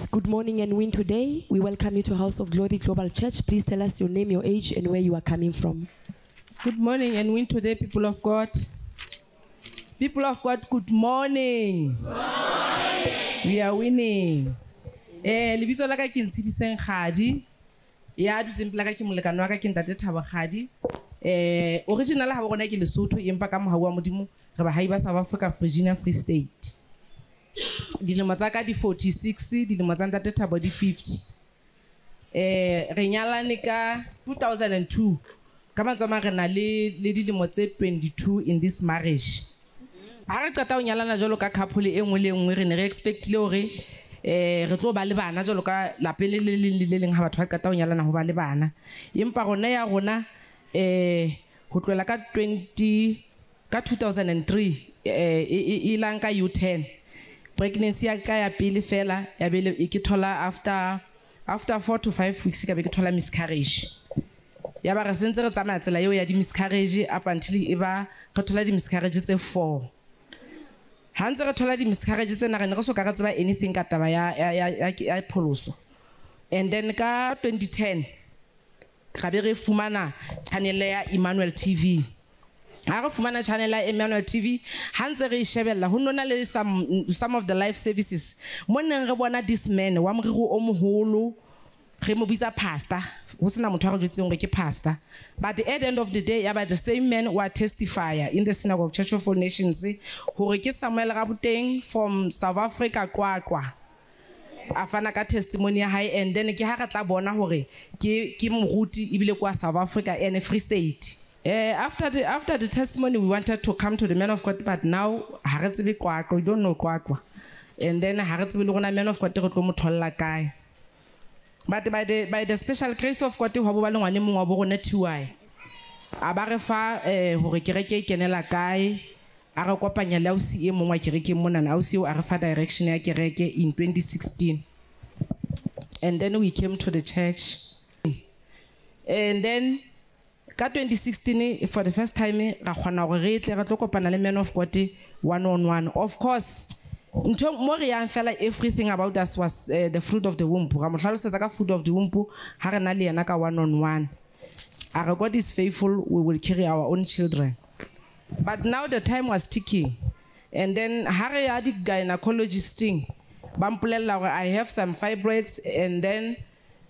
Yes, good morning and win today. We welcome you to House of Glory Global Church. Please tell us your name, your age, and where you are coming from. Good morning and win today, people of God. People of God, good morning. We are winning. Eh, lebitso la ka ke ntshidiseng kgadi ya dutseng pela ka ke molekane wa ka ke ntate thabo kgadi eh original ha bona ke lesotho empa ka mohau wa modimo re ba haiba south africa virginia free state dilemo tsa ka di 46 dilemo tsa ntate thabo di 50 eh re nyalane ka 2002 ka mantswe mang re na le le dilemo tse 22 in this marriage. Ha re qeta ho nyalana jwalo ka couple e nngwe le e nngwe re ne re expectile hore eh re tlo ba le bana jwalo ka lapeng le le leng le le leng ha batho ba qeta ho nyalana ho ba le bana. Empa rona ya rona eh ho tloela ka 20 ka 2003 eh e lang ka U10 pregnancy ya ka ya pele fela ya bele ke thola after after 4 to 5 weeks ka be ke thola miscarriage. Ya ba re sentse re tsamaya tsela eo ya di-miscarrage up until e ba re thola di-miscarrage tse four. Ha ntse re thola di-miscarrage tsena re ne re so ka re tseba anything ka taba ya ya ya ya pholoso. And then ka 2010 ra be re fumana channel ya Emmanuel TV ha re fumana channel Emmanuel TV ha ntse re shebella ho nona le some some of the life services. Mo neng re bona this man wa morero o moholo re mo bitsa pastor. Ho sena motho a re jwetseng hore ke pastor. But at the end of the day ya the same man wa testifier in the synagogue church of all nations hore ke Samuel Rabuteng from South Africa Qwaqwa. A fana ka testimony ya hae and then ke ha re tla bona hore ke ke moruti ibile kwa South Africa and Free State Uh, after the after the testimony, we wanted to come to the man of God, but now Haratsibi Qwaqwa, we don't know Qwaqwa. And then Haratsibi Lugona man of God to Mutola guy. But by the by the special grace of God, ho ba lengwane mongwe wa bo rona TY. A ba re fa eh hore kereke e kenela kae a re kopanya le ausi e mongwe wa kereke mona na ausi o a direction ya kereke in 2016 and then we came to the church and then ka 2016 for the first time ra kgona gore re tle re tlo kopana le man of god one on one of course ntho mo re yang fela everything about us was uh, the fruit of the womb. Ra mo hlalosetsa ka fruit of the womb ha re na le yena ka one on one our god is faithful we will carry our own children. But now the time was ticking. And then ha re ya di gynecologist ba mpolella gore i have some fibroids and then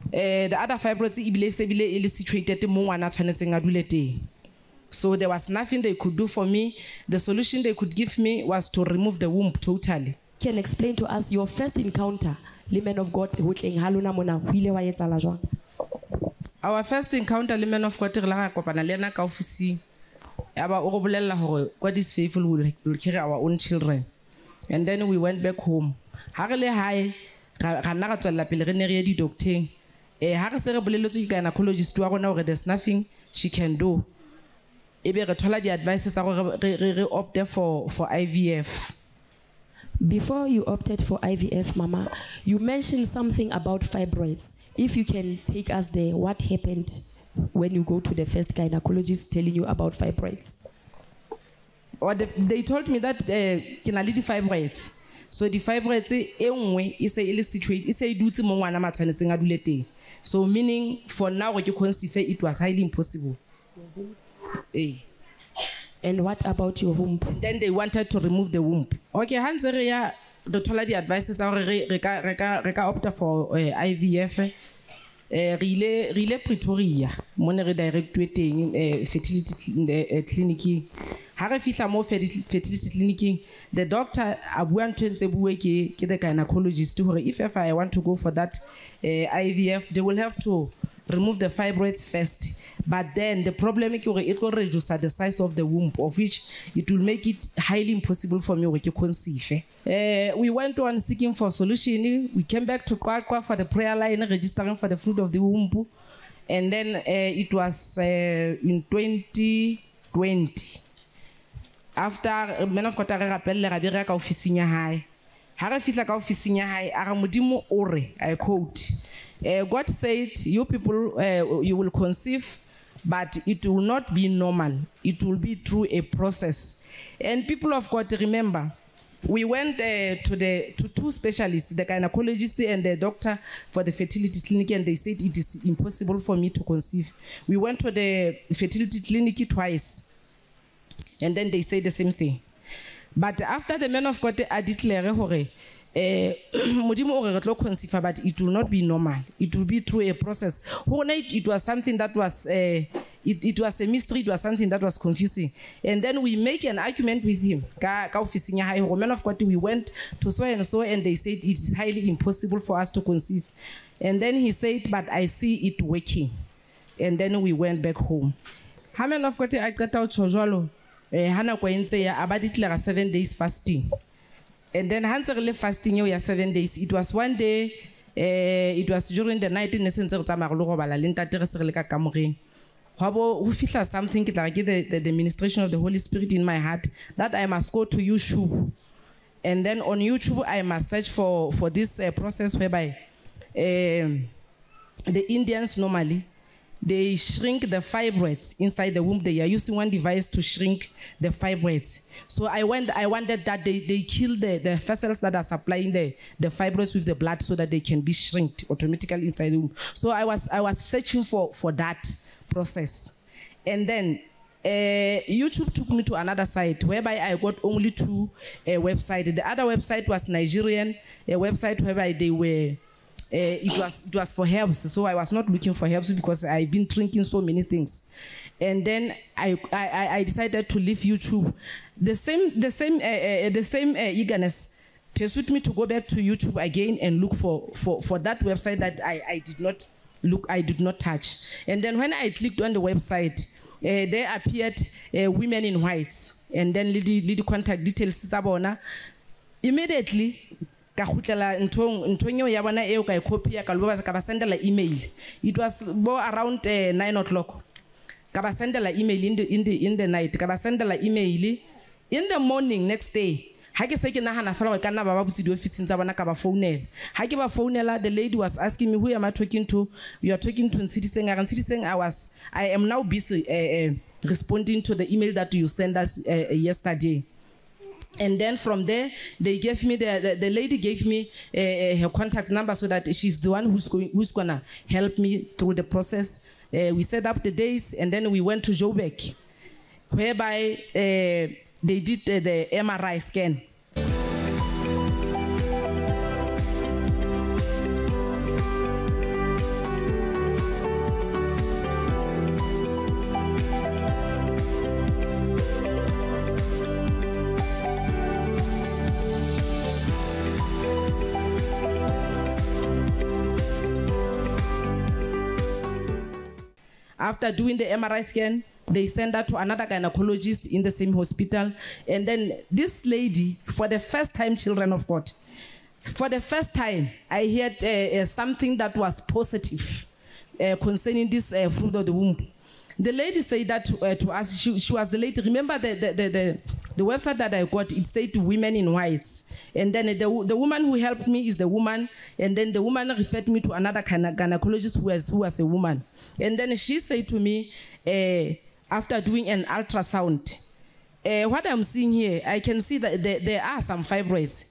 uh, the other fibroids ebile se bile e le situated mo ngwana tshwanetseng a dule teng. So there was nothing they could do for me. The solution they could give me was to remove the womb totally. Can explain to us your first encounter le man of God ho tleng ha lona mona ho ile wa etsahala jwang? our first encounter le man of god re la ra kopana le yena ka officing ya ba o go bolella gore god is faithful will, will carry our own children. And then we went back home. Ha re le hae ra nna ra tswella pele re ne re ye di-docteng eh ha re se re bolelletswe ke gynecologist wa rona gore there's nothing she can do ebe re thola di-advice tsa gore re- opte for for ivf Before you opted for IVF, Mama, you mentioned something about fibroids. If you can take us there, what happened when you go to the first gynecologist telling you about fibroids? or the, they told me that uh, ke na le di-fibroids so di-fibroids e nngwe e se e le situate e se e dutse mo ngwana ma tshwanetseng a dule teng so meaning for now ke conceive it was highly impossible. Ee And what about your womb? then they wanted to remove the womb. Okay ha ntse re the thola di-advice tsa gore re- ka- re ka- re ka opta for uh, ivf eh re ile re ile pretoria. Mo ne re directwe teng eh, fertility eh, clinicing. Ha re fihla mo fertility clinicing the doctor a bua ntho ntse bue ke ke the gynecologist hore if i want to go for that eh, ivf they will have to remove the fibroids first. But then the problem gore it will reduce the size of the womb of which it will make it highly impossible for me to conceive uh, we went on seeking for solution. We came back to Qwaqwa for the prayer line registering for the fruit of the womb. And then uh, it was uh, in 2020 after man of god a re rapelle ra be re ya ka officing ya hae. Ha i quote uh, god said you people uh, you will conceive but it will not be normal it will be through a process and people of god remember we went uh, to the to two specialists, the gynecologist and the doctor for the fertility clinic, and they said it is impossible for me to conceive. We went to the fertility clinic twice, and then they say the same thing. But after the man of God a declare modimo o re re tlo conceive but it will not be normal. It will be through a process. Hore it, was something that was uh, it, it was a mystery it was something that was confusing. And then we make an argument with him ka officing ya hae man of God we went to so and so and they said it is highly impossible for us to conceive. And then he said but I see it working. And then we went back home. Ha man of God a qeta ho tsho jwalo eh ha nako e ntse ya aba declare 7 days fasting and then re le fasting ya 7 days it was one day eh it was during the night ne sentse re tsamaya re le robala le ntate re se re le ka kamoreng. Hwa bo ho fihla something ke tla the, the, the ministration of the holy spirit in my heart that i must go to youtube. And then on youtube i must search for for this uh, process whereby um, the indians normally they shrink the fibroids inside the womb. They are using one device to shrink the fibroids. So I went, I wanted that they, they kill the, the vessels that are supplying the, the fibroids with the blood so that they can be shrinked automatically inside the womb. So I was, I was searching for, for that process. And then uh, YouTube took me to another site whereby I got only two uh, websites. The other website was Nigerian, a website whereby they were it was it was for herbs. So i was not looking for herbs because i've been drinking so many things. And then i i, I decided to leave youtube. The same the same uh, uh, the same eagerness pursued me to go back to youtube again and look for for for that website that i i did not look i did not touch. And then when i clicked on the website uh, there appeared uh, women in whites. And then le di le di contact details tsa bona immediately ka khutlela nthong nthong eo ya bona eo ka e copy ka lo ba ba sendela email. It was bo around uh, 9 o'clock. Ka ba sendela email in the, in the in the night. Ka ba sendela email in the morning next day. Ha ke se ke nagana fela gore ka nna ba ba botse di-officing tsa bona ka ba founela. Ke ba founela the lady was asking me who am i talking to? You are talking to ntshidiseng a re ntshidiseng i was i am now busy uh, uh, responding to the email that you sent us uh, yesterday and then from there they gave me the the, the lady gave me uh, her contact number so that she's the one who's going who's gonna help me through the process. Uh, we set up the days and then we went to Joburg whereby uh, they did the MRI scan after doing the MRI scan, they send her to another gynecologist in the same hospital. And then this lady, for the first time, children of God, for the first time, I heard uh, uh, something that was positive uh, concerning this uh, fruit of the womb. The lady said that to, uh, to us. She, she was the lady. Remember the, the, the, the, the website that I got, it said to women in whites. And then the, the woman who helped me is the woman. And then the woman referred me to another gyne- gynecologist who was, who was a woman. And then she said to me, uh, after doing an ultrasound, uh, what I'm seeing here, I can see that there, there are some fibroids.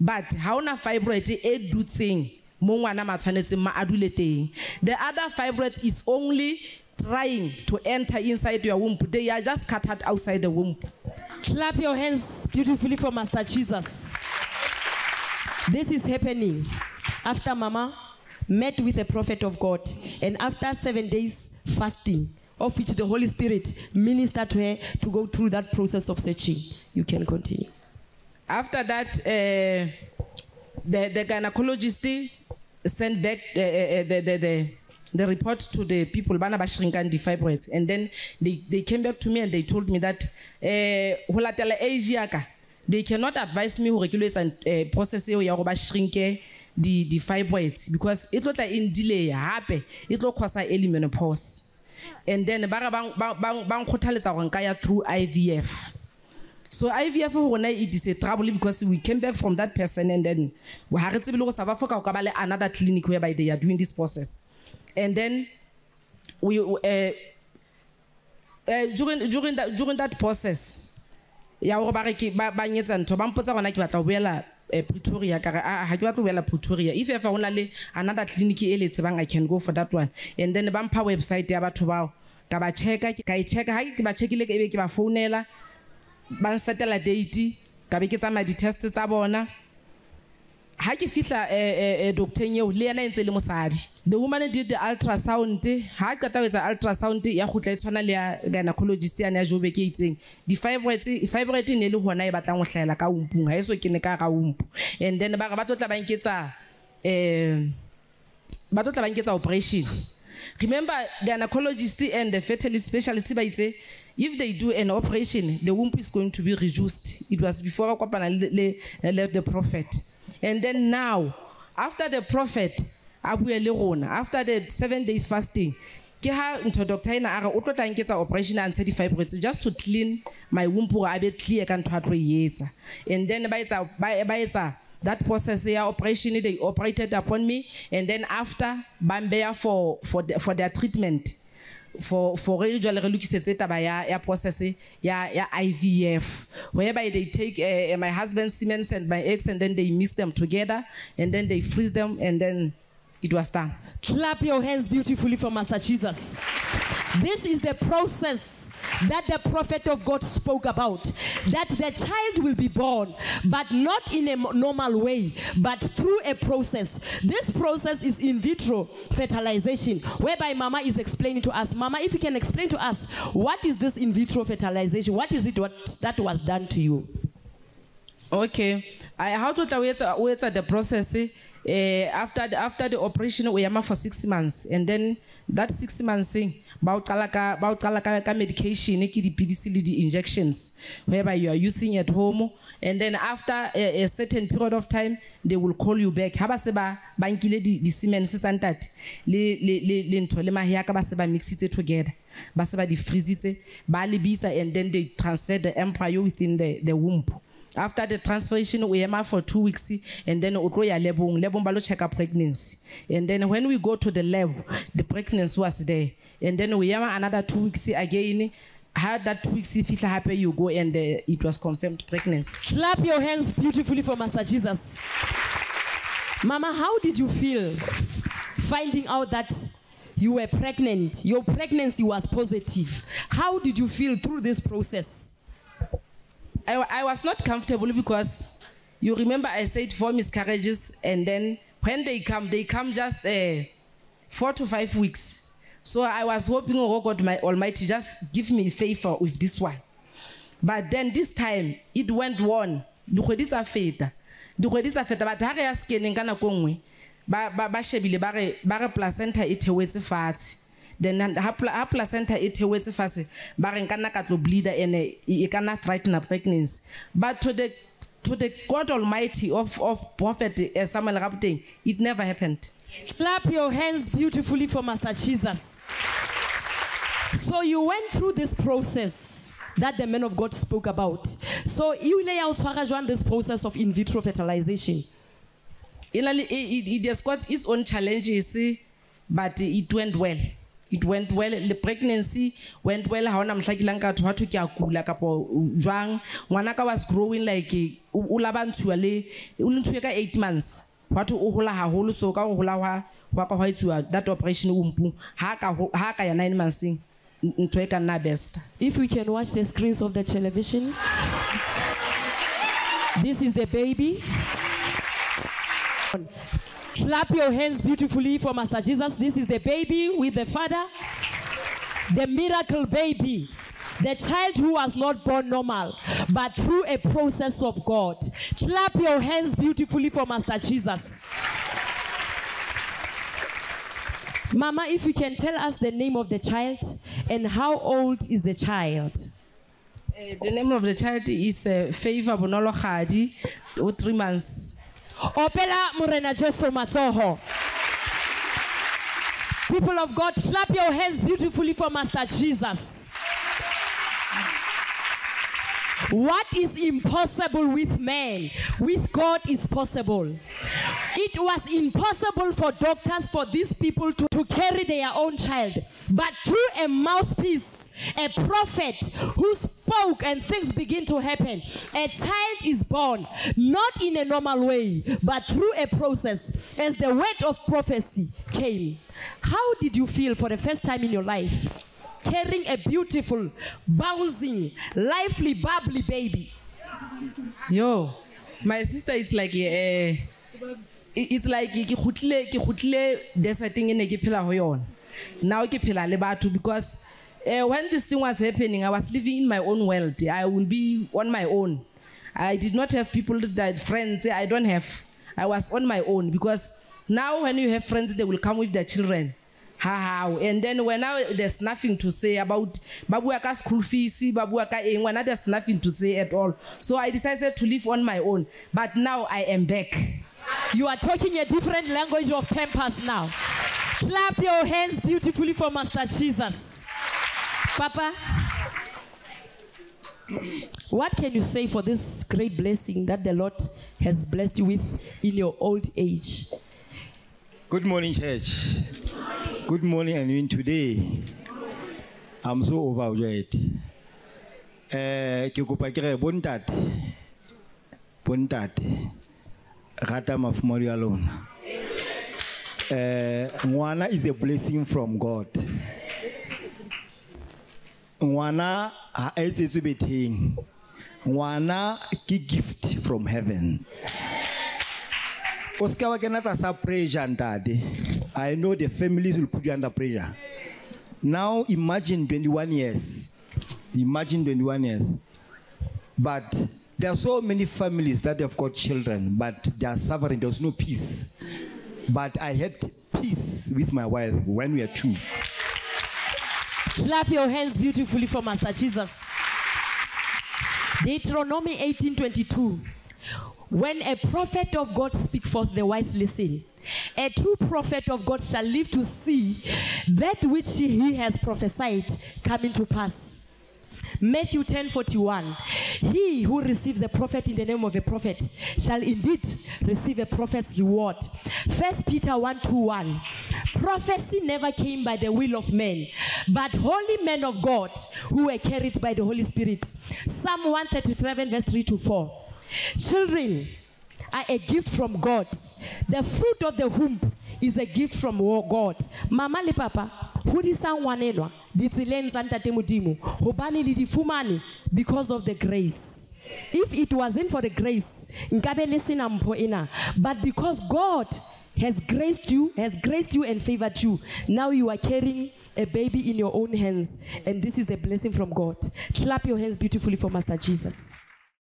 But how na fibroid e dutseng mo ngwana ma. The other fibroid is only trying to enter inside your womb. They are just scattered outside the womb. Clap your hands beautifully for Master Jesus. This is happening after Mama met with a prophet of God and after seven days fasting, of which the Holy Spirit ministered to her to go through that process of searching. You can continue. After that, uh, the, the gynecologist sent back the, uh, the, the, the, the report to the people, bana ba shrinkan the fibroids. And then they, they came back to me and they told me that uh, ho latela age ka, they cannot advise me ke lo etsa uh, process ya hore ba shrinke di fibroids because it tlo tla in delay hape it tlo cause early menopause. And then ba re bang bang bang khothaletsa gore nka ya through IVF so IVF rona it is a trouble because we came back from that person and then we ha re tsebe le go South Africa o ka ba le another clinic whereby they are doing this process and then we uh, uh, during during that during that process ya gore ba re ke ba nyetsa ntho ba mpotsa gona ke batla boela eh, pretoria kare a ga ke batla boela pretoria. If efa go le another clinic e le tsebang i can go for that one. And then ba mpha website ya batho bao. Ka ba checka ka e checka ga ke ba checkile ke be ke ba founela ba nsetela date ka be ke tsamaya di-test tsa bona ha ke fihla eh, eh, doctoreng eo le yena e ntse e le mosadi. The woman did the ultrasound. Ha a qeta ho etsa ultrasound ya kgutla e tshwana le ya gynecologist yane ya jobe e itseng. Di-fibroid e ne le hona e batlang ho hlahela ka ompung ha e so ke ne ka ra ompu and then ba re ba tlo tla ba um ba tlo tla ba nketsa operation remember the gynecologist and the fertility specialist if they do an operation the womb is going to be reduced. It was before ba kopana le, le, le the prophet. And then now after the prophet after the seven days fasting ke ha ntho doctor ena a re o tlo tla operation a ntshe di-fibroids just to clean my womb gore a be clear ka ntho a tlo e etsa. And then ba etsa that process ya operation they operated upon me and then after ba mbeya for for the, for their treatment for for re jwale re lokisetse process ya IVF whereby they take uh, my husband's semen and my eggs and then they mix them together and then they freeze them and then it was done Clap your hands beautifully for Master Jesus. This is the process that the prophet of God spoke about. That the child will be born, but not in a normal way, but through a process. This process is in vitro fertilization, whereby Mama is explaining to us. Mama, if you can explain to us, what is this in vitro fertilization? What is it what, that was done to you? okay I, how to wait the process eh after the, after the operation o yama for 6 months and then that 6 months eh, ba o qala ka ba o qala ka ka medication ke di-injections whereby you are using at home and then after a, a certain period of time they will call you back. Ha ba se ba ba nkile di- di-semens tsa le le le le ntho le mahe ka ba se ba mixitse together ba se ba di freezitse ba le and then they transfer the embryo within the the womb. After the transferation o ema for two weeks and then o tlo lebong lebong ba lo check up pregnancy. And then when we go to the lab the pregnancy was there and then we ema another two weeks again had that two weeks fihla hape you go and uh, it was confirmed pregnancy Clap your hands beautifully for Master Jesus. Mama, how did you feel finding out that you were pregnant? Your pregnancy was positive. How did you feel through this process? I, I was not comfortable because you remember I said four miscarriages and then when they come, they come just uh, four to five weeks. So I was hoping, oh God my Almighty, just give me favor with this one. But then this time, it went on. Dikgwedi tsa feta. Dikgwedi tsa feta, but ha re ya scanning ka nako nngwe, ba shebile ba re ba re placenta e theoetse fatshe. then ha pla- ha placenta e theoetse fatshe ba re nka nna ka tlo bleeder and e ka nna threaten pregnancy but to the to the god almighty of of prophet uh, samuel rapteng it never happened Clap your hands beautifully for Master Jesus. So you went through this process that the man of God spoke about. So you lay out this process of in vitro fertilization. e- it, it has got its own challenges but it went well. It went well. The pregnancy went well. Ha ona mohla ke lang ka batho batho ke a kula kapo jwang? Ngwana ka was growing like o o laba ntshuwa le o le ntshuwe ka 8 months. Batho o hola haholo so ka go wa wa ka that operation o ka ya 9 months n- ntho e ka nna If we can watch the screens of the television. This is the baby. Clap your hands beautifully for Master Jesus. This is the baby with the father. The miracle baby. The child who was not born normal, but through a process of God. Clap your hands beautifully for Master Jesus. Mama, if you can tell us the name of the child and how old is the child? Uh, the name of the child is uh, Favor Bonolo Khadi, 3 months Opela Morena Jesu Matsoho. People of God, clap your hands beautifully for Master Jesus. What is impossible with man, with God is possible. It was impossible for doctors, for these people to, to carry their own child. But through a mouthpiece, a prophet who spoke and things begin to happen, a child is born, not in a normal way, but through a process as the word of prophecy came. How did you feel for the first time in your life? Carrying a beautiful, bouncing, lively, bubbly baby. yo my sister it's like uh, it's like ke khutlile ke khutlile deserting ene ke phela now ke phela le because uh, when this thing was happening i was living in my own world. I will be on my own. I did not have people that friends i don't have. I was on my own because now when you have friends they will come with their children how and then when now there's nothing to say about babuaka bua ka school fees ba bua ka eng when there's nothing to say at all so i decided to live on my own but now i am back You are talking a different language of pampers now. Clap your hands beautifully for Master Jesus. Papa, what can you say for this great blessing that the Lord has blessed you with in your old age? Good morning, church. Good morning, and even today, I'm so overjoyed. Eh, ke kopa ke re bontate, bontate, rata mafumari alone. Eh, ngwana is a blessing from God. Ngwana ha a etsetswe betheng. Ngwana gift from heaven. o seka wa kena i know the families will put you under pressure now imagine 21 years imagine 21 years but there are so many families that have got children but they are suffering there's no peace but i had peace with my wife when we are two Clap your hands beautifully for Master Jesus. Deuteronomy 18:22. When a prophet of God speak forth, the wise listen. A true prophet of God shall live to see that which he has prophesied coming to pass. Matthew 10:41 He who receives a prophet in the name of a prophet shall indeed receive a prophet's reward. 1 Peter 1:21 Prophecy never came by the will of men, but holy men of God who were carried by the Holy Spirit. Psalm 137 verse 3 to 4. Children are a gift from God. The fruit of the womb is a gift from God. Mama le papa, hodisang ngwanenwa ditseleng tsa ntate modimo hobane le di because of the grace. If it wasn't for the grace, nkabe le sena. But because God has graced you, has graced you and favored you, now you are carrying a baby in your own hands, and this is a blessing from God. Clap your hands beautifully for Master Jesus.